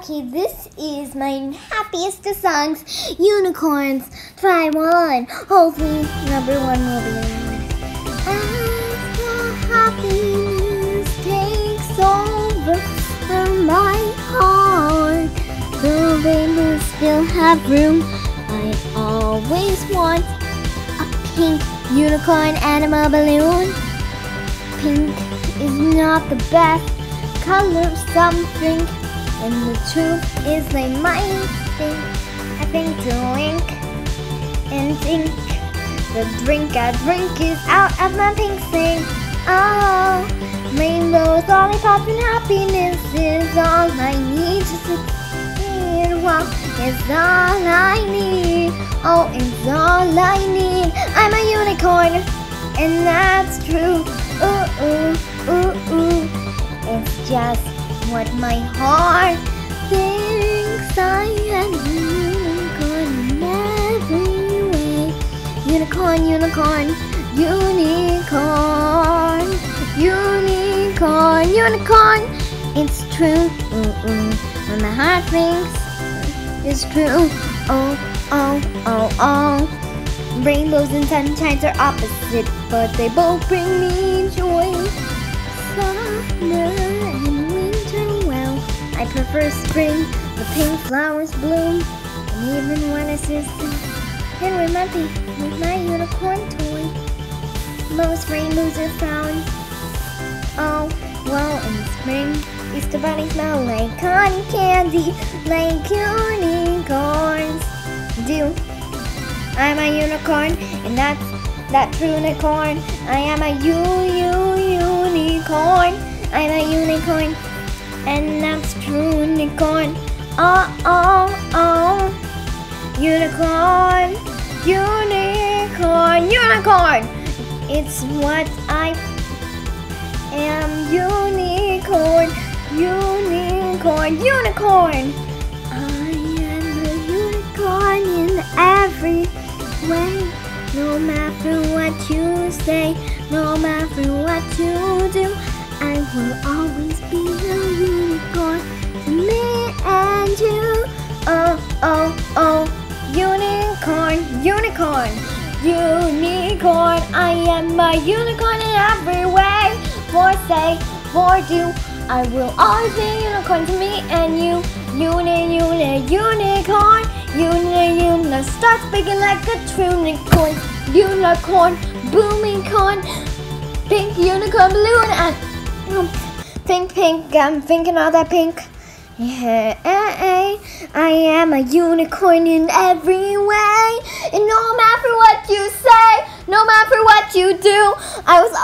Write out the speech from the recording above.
Okay, this is my happiest of songs. Unicorns, try one. Hopefully, number one will be As the happiness takes over my heart, the rainbows still have room. I always want a pink unicorn animal balloon. Pink is not the best color something. And the truth is they might think I think to link and think the drink I drink is out of my pink thing. Oh, rainbows, lollipops, and happiness is all I need to succeed. Well, it's all I need. Oh, it's all I need. I'm a unicorn, and that's true. Ooh, ooh, ooh, ooh. It's just what my heart thinks I am unicorn in every way. Unicorn, unicorn, unicorn, unicorn, unicorn. It's true, ooh, ooh. When my heart thinks it's true, oh, oh, oh, oh. Rainbows and sunshines are opposite, but they both bring me Prefer spring. The pink flowers bloom, and even when it's distant, and remember with my unicorn toy. Most rainbows are found. Oh, well, in spring, Easter bunnies smell like cotton candy, like unicorns do. I'm a unicorn, and that's that unicorn. I am a u u unicorn. I'm a unicorn, and true unicorn. Oh oh oh, unicorn, unicorn, unicorn. It's what I am. Unicorn, unicorn, unicorn. I am a unicorn in every way. No matter what you say, no matter what you do, I will always be a unicorn to me and you. Oh, oh, oh, unicorn, unicorn, unicorn. I am a unicorn in every way. For say, for do, I will always be a unicorn to me and you. Uni, uni, unicorn. Uni, uni, start speaking like a true unicorn. Unicorn, booming corn. Pink unicorn balloon and pink. I'm thinking all that pink. Yeah, I am a unicorn in every way. And no matter what you say, no matter what you do, I will